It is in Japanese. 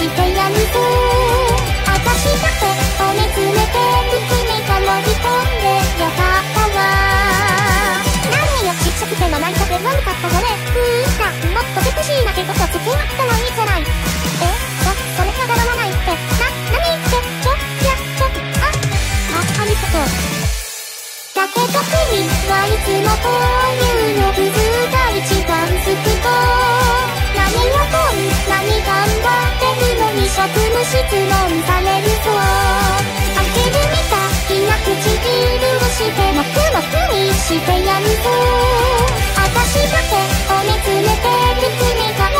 si baila mi. 職務質問されるそう開けるみたいな唇をしてもくもくにしてやるぞ私だけ褒めつめてる罪から